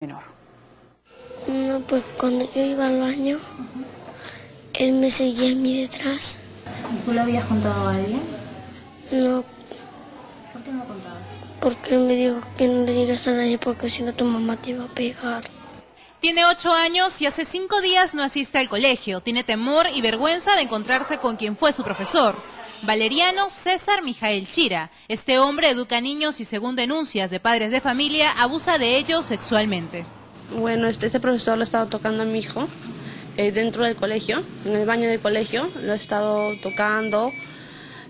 menor. No, pues cuando yo iba al baño, él me seguía a mí detrás. ¿Y tú le habías contado a alguien? No, ¿Por qué no contabas? porque él me dijo que no le digas a nadie porque si no tu mamá te iba a pegar. Tiene ocho años y hace cinco días no asiste al colegio. Tiene temor y vergüenza de encontrarse con quien fue su profesor. Valeriano César Mijael Chira. Este hombre educa niños y según denuncias de padres de familia, abusa de ellos sexualmente. Bueno, este, este profesor lo ha estado tocando a mi hijo eh, dentro del colegio, en el baño del colegio, lo ha estado tocando,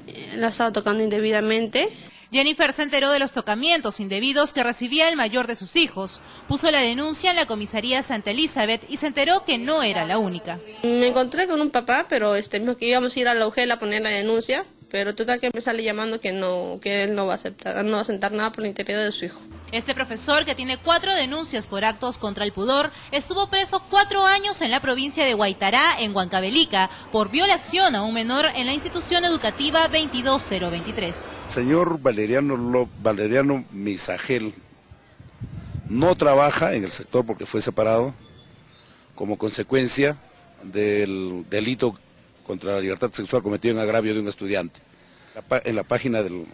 eh, lo ha estado tocando indebidamente. Jennifer se enteró de los tocamientos indebidos que recibía el mayor de sus hijos. Puso la denuncia en la comisaría Santa Elizabeth y se enteró que no era la única. Me encontré con un papá, pero este, dijo que íbamos a ir a la UGEL a poner la denuncia, pero total que me sale llamando que no, que él no va a aceptar, no va a sentar nada por el interior de su hijo. Este profesor, que tiene cuatro denuncias por actos contra el pudor, estuvo preso cuatro años en la provincia de Guaitará, en Huancavelica, por violación a un menor en la institución educativa 22023. Señor Valeriano, Valeriano Misagel no trabaja en el sector porque fue separado como consecuencia del delito contra la libertad sexual cometido en agravio de un estudiante. En la página del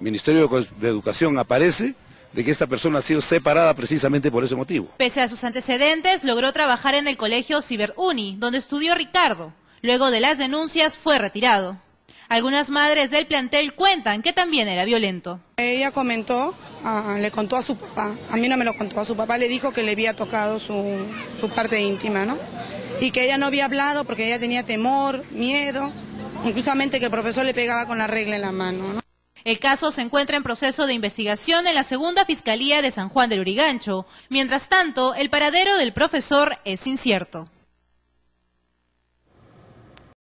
Ministerio de Educación aparece de que esta persona ha sido separada precisamente por ese motivo. Pese a sus antecedentes, logró trabajar en el colegio Ciberuni, donde estudió Ricardo. Luego de las denuncias, fue retirado. Algunas madres del plantel cuentan que también era violento. Ella comentó, ah, le contó a su papá, a mí no me lo contó, a su papá le dijo que le había tocado su, su parte íntima, ¿no? Y que ella no había hablado porque ella tenía temor, miedo, inclusamente que el profesor le pegaba con la regla en la mano, ¿no? El caso se encuentra en proceso de investigación en la segunda Fiscalía de San Juan del Urigancho. Mientras tanto, el paradero del profesor es incierto.